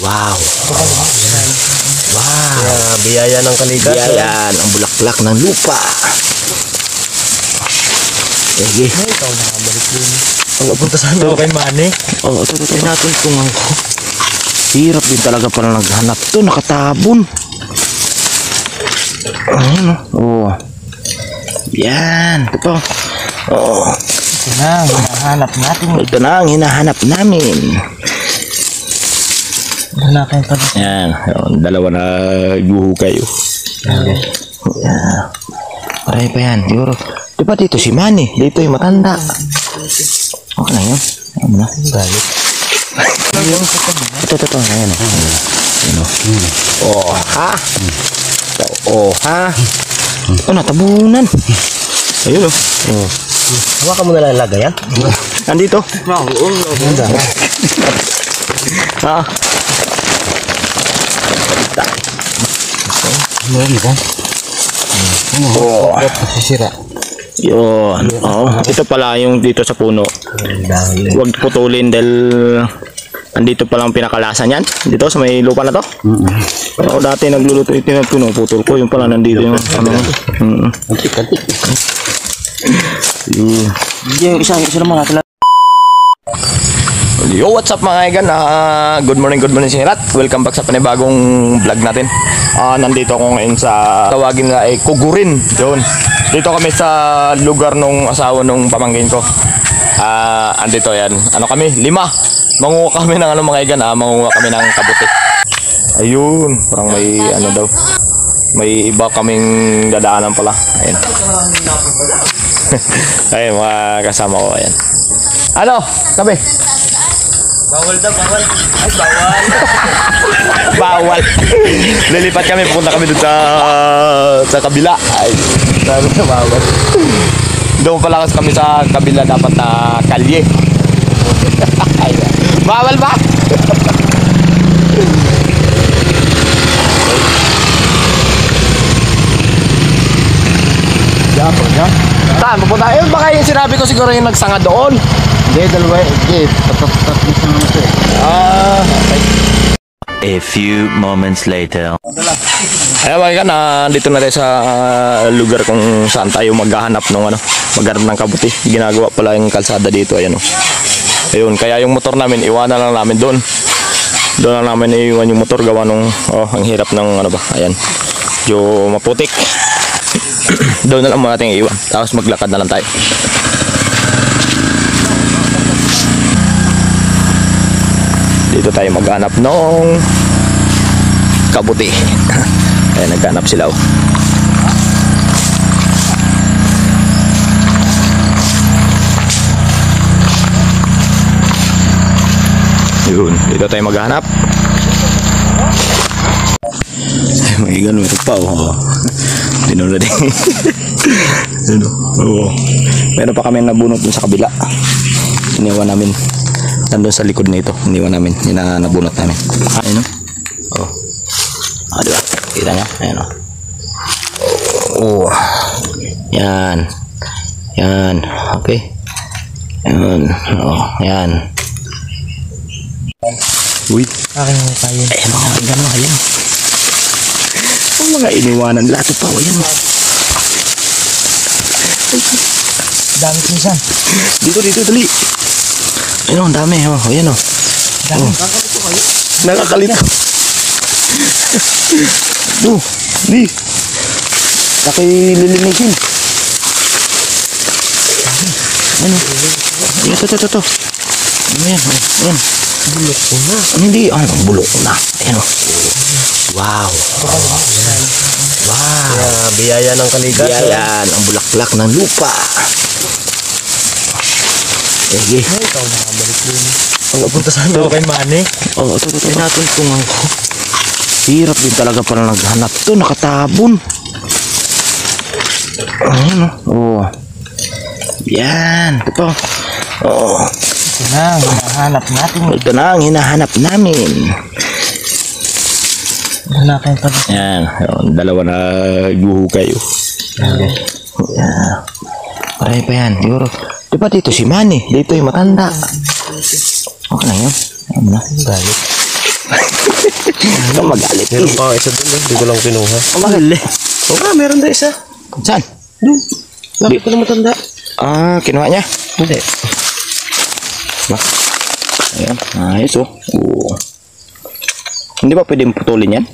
Wow. Wow. Kaya biyaya ng kalikasan. Yan, ang bulaklak ng lupa. Sige. Ikaw nakabalik din. Ang napunta sa Ito kay Manny. Oo, oh, ito, ito, natin kung ang hirap din talaga pala naghanap to, nakatabon. Ayan, oh. Oh. Yan, ito pa. Oo, Ito na, hinahanap natin. ito na ang hinahanap namin. Yan, yun, dalawa na guho kayo. Yan. Marami pa yan, siguro. Di ba dito si Manny? Dito yung matanda. Okay na yun. Ano na? Galit. Ito, ito, ito. Ayan, oh. Ayan, oh. Ha? Oh, ha? Oh, natabunan. Ayun, oh. Oh. Hawakan mo na lang lagay yan. Nandito. Oo, ganda. Ah. Meron ka? Oh. Sisira. Yun. Oh, ito pala yung dito sa puno. Huwag putulin dahil andito pa lang pinakalasan yan. Dito sa may lupa na to. Ako dati nagluluto ito yung pinuputol ko. Yung pala nandito yung ano. Mm. Antik, antik. Yun. Hindi, isa, isa naman natin. Yo, what's up mga kaigan? Ah, good morning, good morning lahat. Welcome back sa panibagong vlog natin. Ah, nandito ako ngayon sa tawagin na ay Kugurin. Yun. Dito kami sa lugar nung asawa nung pamangkin ko. Ah, andito yan. Ano kami? Lima. Manguha kami ng ano mga kaigan, ah, manguha kami ng kabuti. Ayun, parang may ano daw. May iba kaming dadaanan pala. Ayun. Ayun, mga kasama ko. Ayan. Ano? Kabe? Bawal daw, bawal. Ay, bawal. Bawal. Lilipat kami, pupunta kami doon sa sa kabila. Ay, sabi na bawal. Doon pala kasi kami sa kabila dapat na kalye. Bawal ba? Dapat, ha? Saan pupunta? Eh, baka yung sinabi ko siguro yung nagsanga doon. Hindi, dalawa. Hindi, tatat-tatat na naman ito eh. Ah, okay. A few moments later. Ay, mga na dito na rin sa ah, lugar kung saan tayo maghahanap ng ano, maghanap ng kabuti. Ginagawa pala yung kalsada dito, ayan oh. Ayun, kaya yung motor namin iwanan lang namin doon. Doon lang namin iwan yung motor gawa nung oh, ang hirap ng ano ba, ayan. Yung maputik. doon na lang muna natin iwan. Tapos maglakad na lang tayo. Dito tayo maghanap ng kabuti. Ayan, naghanap sila oh. Yun, dito tayo maghanap. Ay, may ganun pa oh. Tinula din. Ano? Meron pa kami nabunot dun sa kabila. Iniwan namin. Nandun sa likod nito. Iniwan namin. Yun na nabunot namin. Ayun oh. Oh. Ah, di ba? Kita niya? Ayan o. Oh. Yan. Yan. Okay. Yan. Oh, yan. Uy. Akin na tayo. Eh, mga gano'n. Ayan. Ang mga iniwanan. Lato pa. Ayan. Dami pinsan. Dito, dito, dali. Ayun, ang dami. Oh, ayan o. Dami. Oh. Nakakalito. Do, di. Nakililinikin. Ano? Ayan, ito, ito, ito, ito. Ano yan? Oh, ayan. Bulok ko na. Hindi, ah, ang bulok na. Ayan o. Wow. Wow. Kaya biyaya ng kalikasan. Yan, ang bulaklak ng lupa. Sige. Ay, ikaw nakabalik din. Ang napunta sa Ito kay Manny. Oo, ito, ito, ito. natin kung ang hirap din talaga pala naghanap to, nakatabon. Ayan, oh. Oh. Yan, ito pa. Oo. Ito na, hinahanap natin. Ito na ang hinahanap namin. Hanapin pa rin. Yan, dalawa na guho kayo. Yan. Marami pa yan, siguro. Di ba dito si Manny? Dito yung matanda. Okay na yun. Ano na? Galit. Ikaw magalit. Meron pa isa doon eh. Hindi ko lang kinuha. Magalit. Oo nga, meron doon isa. Saan? Doon. Bakit ko na matanda? Ah, kinuha niya. Hindi. Ba? Ayan, ayos oh. Oo. Hindi ba pwedeng putulin yan?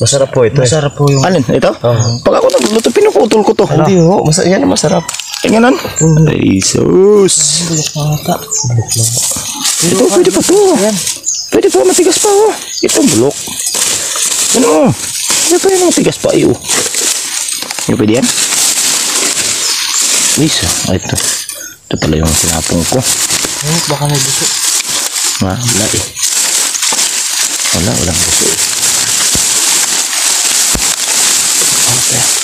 Masarap po ito Masarap po yung... Alin? Ito? Pag ako nagluluto, pinuputol ko to. Hindi ho. Mas, yan masarap. Tingnan nun. Ay, sus. Ito, pwede pa to. Pwede pa, matigas pa oh. Ito, bulok. Ano oh. Pwede pa yung matigas pa, iyo. Yung pwede yan? Isa. Ito. Ito pala yung sinapong ko. Oh, baka may wala eh. Wala, walang gusto eh. Okay.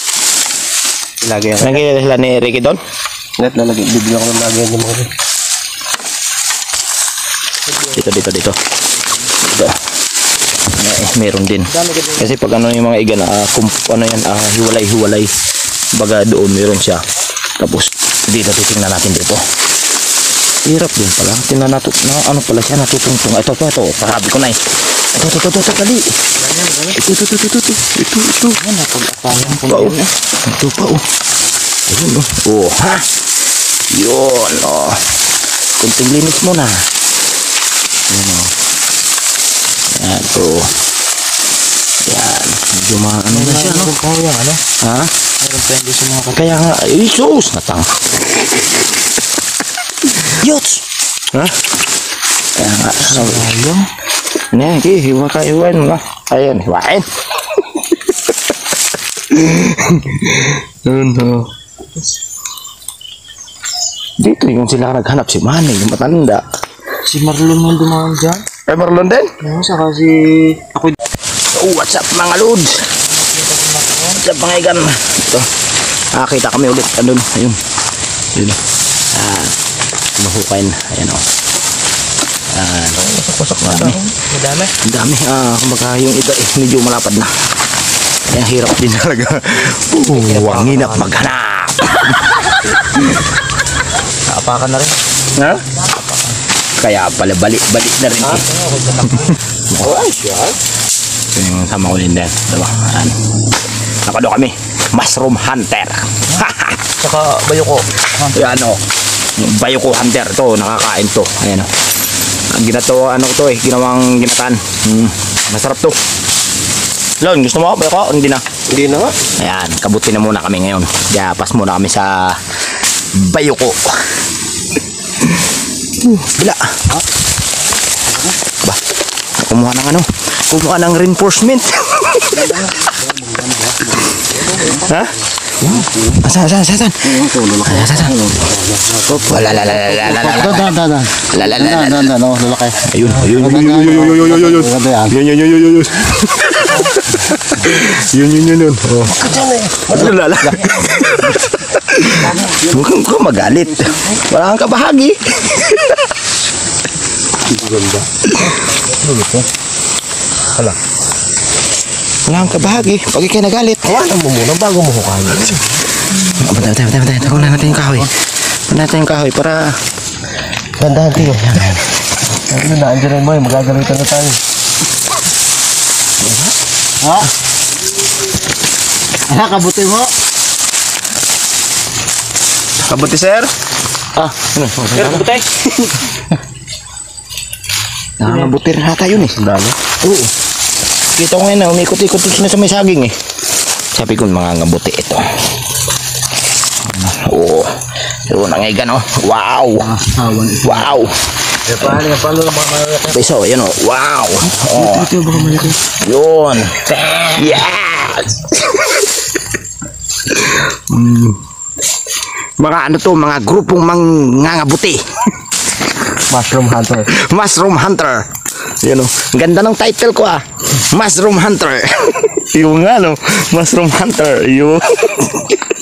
Lagi yan. Lagi sila ni Ricky doon? Net na lagi. Bibigyan ko ng lagi yan yung mga Dito, dito, dito. Dito. Eh, meron din. Kasi pag ano yung mga igan, ah, kung ano yan, ah, hiwalay-hiwalay. Baga doon meron siya. Tapos dito titingnan natin dito. Hirap din pala. Tingnan natin, na, ano pala siya, natutungtong. Ito, ito, ito. Sabi ko na eh. Ito, ito, ito, ito, ito, dali. Ito, ito, ito, ito, ito, ito, ito. Ito pa, oh. Ito pa, oh. Ayun, oh. Oh, ha? Yun, oh. Kunting linis muna. Yan o. Yan po. Yan. Medyo mga ano na siya, no? Ano? Ha? Meron pa yung gusto mga Kaya nga, isus! Natang. Yots! Ha? Kaya nga, Ayun. Yan, ki, hiwa ka, hiwain mo na. Ayan, hiwain. Yun, oh. Dito yung sila naghanap si Manny, yung matanda. Si Marlon mo dumaan dyan. Ay, Marlon din? Oo, saka si... Ako Oh, what's up mga lods? What's up mga igan? Ito. Nakakita kami ulit. Andun. Ayun. Ayun. Ah, mahukain. Ayan o. Ah, pasok na Dami. Madami. dami. Ah, kumbaga yung iba eh, medyo malapad na. Kaya hirap din talaga. Uh, wangin at maghanap. Naapakan na rin. ha? Kaya pala balik-balik na rin eh. Oh, ay, siya. Ito yung sama ko din din. Diba? Ayan. Nakado kami. Mushroom Hunter. Saka bayo ko. Ayan o. Bayoko Hunter. Ito, nakakain to. Ayan o. Ang ginato, ano to eh, ginawang ginatan. Hmm. Masarap to. Lon, gusto mo? Bayoko? Hindi na. Hindi na nga. Ayan, kabuti na muna kami ngayon. Kaya pas muna kami sa Bayoko. Bila. Ba, kumuha ng ano? Kumuha ng reinforcement. ha? Asan, asan, asan, asan? Asan, asan? Wala, la, la, la, la, la, la, Ito, dan, dan, dan. la, la, la, la, Dan, dan. Oh, lalaki. Ayun, ayun, ayun, ayun, ayun. Maganda yan. Yun, yun, yun, yun, yun, yun. Yun, yun, yun, yun. Oh. Ano lala? Mukhang mukhang magalit. Wala kang kabahagi. Hala. Wala kang kabahagi. Pag ikay nagalit. Ayan mo muna bago mo hukayin. Bantay, bantay, bantay, bantay. Takunan natin yung kahoy. Natin yung kahoy para... Dandahan tayo. Ano na, andyan na mo. Magagalitan na tayo. Ha? Ano, kabuti mo? Kabuti, sir. Ah, ano? Sir, kabuti. Nakakabuti rin hata yun eh. Dami. Oo. Kita ko ngayon na umikot-ikot na sa may saging eh. Sabi ko mga ngabuti ito. Oo. Pero nangigan oh. Wow. Wow. Piso, yan oh. Wow. Oh. Yun. Yes. mm. Mga ano to, mga grupong mangangabuti. Mushroom hunter. Mushroom Hunter. Yan oh. Ganda ng title ko ah. Mushroom Hunter. yung nga no. Mushroom Hunter. Yung.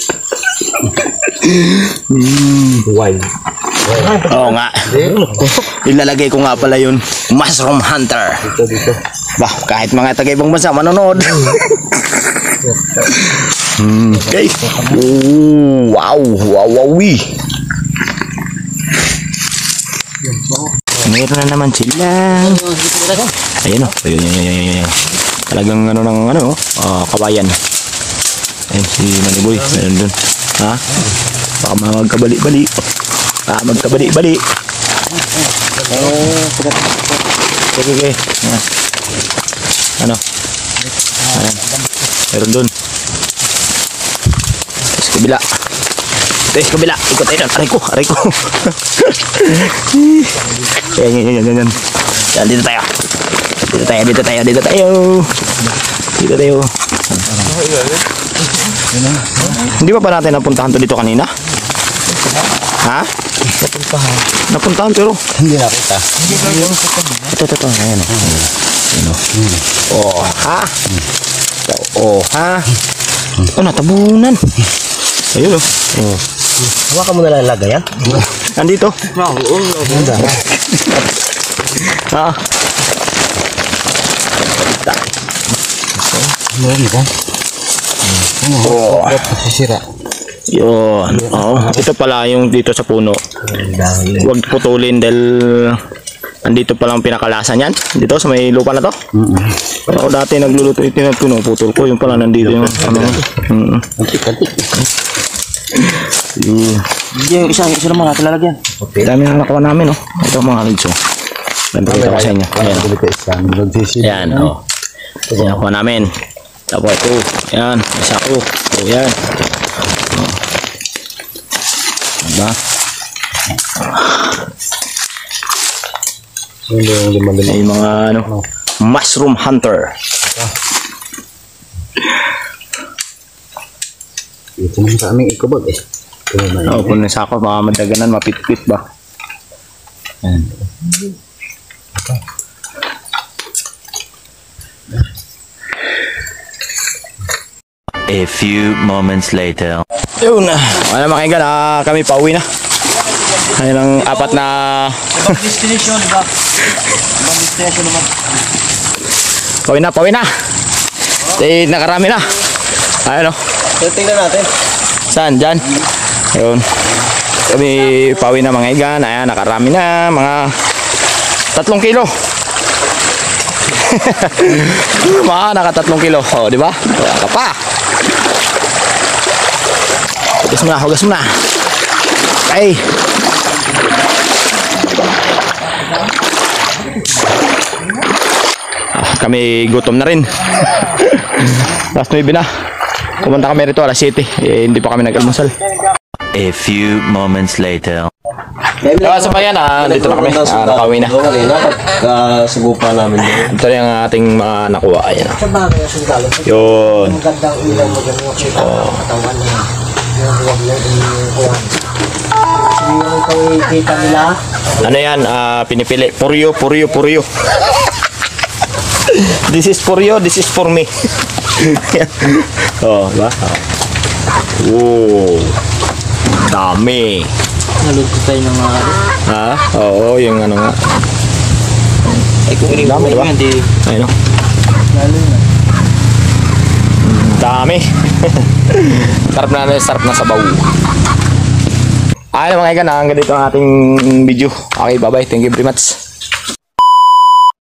Wild. Oo nga. Ilalagay ko nga pala yun. Mushroom Hunter. Dito, dito. Bah, kahit mga taga ibang bansa manonood. Hmm, okay. Ooh, wow, wow, wowie. Meron na naman sila. Ayun o. Ayun, ayun, ayun, ayun, ayun. Talagang ano ng ano, ah, kawayan. Ayun, si Maniboy. Meron dun. Ha? Baka magkabali-bali. Ah, magkabali-bali. Sige, sige. Ayan. Ano? Ayan. Meron dun. Tapos kabila. Yung kabila. Ikot tayo doon. Aray ko, aray ko. Ayan, yan, yan, yan, yan. Yan, dito tayo. Dito tayo, dito tayo, dito tayo. Dito tayo. Hindi ba pa natin napuntahan to dito kanina? Ha? Napuntahan. Napuntahan pero Hindi nakita. ito, ito, ito. Ayan o. Ayan o. Oh, ha? Oh, ha? Oh, natabunan. Ayun o. Oh. Hawakan mo na lang lagay yan. Nandito. Ha? Meron ba? Oh. Sisira. Yun. Oh, ito pala yung dito sa puno. Huwag putulin dahil andito pa lang pinakalasan yan. Dito sa may lupa na to. Ako dati nagluluto ito yung pinuputol ko. Yung pala nandito yung ano. Mm. Hindi yung isa, isa naman natin lalagyan. Okay. Dami na nakuha namin oh. Ito mga lids oh. Ganda ito ko sa inyo. Ayan. Ayan oh. Ito nakuha namin. Tapos ito. Ayan. Isa ko. Oh, yan. Oh. Diba? May mga ano. Mushroom hunter. Ito naman sa aming ikabag eh. Oo, kung nasa ako, mga madaganan, mapit-pit ba? Ayan. A few moments later. Yun na. Wala mga kaigan, ah, kami pauwi na. Ayun ang apat na... destination, di ba? Ibang destination naman. Pauwi na, pauwi na. Eh, nakarami na. Ayun o. So, tingnan natin. Saan? Diyan? Ayun. Kami pauwi na mga igan. Ayan, nakarami na. Mga tatlong kilo. mga nakatatlong kilo. O, di ba? Wala ka pa. Hugas mo na, hugas mo na. Okay. Ah, kami gutom na rin. Last 9 na. Pumunta kami rito alas 7. Eh, hindi pa kami nag-almusal. A few moments later. Kaya sa bayan, ah, dito na kami. Ah, nakauwi na. kanina, pagkasubupan namin. Ito na yung ating mga nakuha. Ayan. Yun. Ang gandang ilaw mo dyan yung kita ng katawan niya. Yung huwag na inukuhan. Yung kita nila, Ano yan? Ah, pinipili. Puryo, puryo, puryo. this is for you, this is for me. oh, ba? Oh. Wow. Dami. nalog ko tayo ng mga Ha? Oo, yung ano nga. Ay kung Dami, diba? hindi Ayun o. lalo na. Dami. sarap na, sarap na sabaw. Ayun mga ikan, hanggang dito ang ating video. Okay, bye-bye. Thank you very much.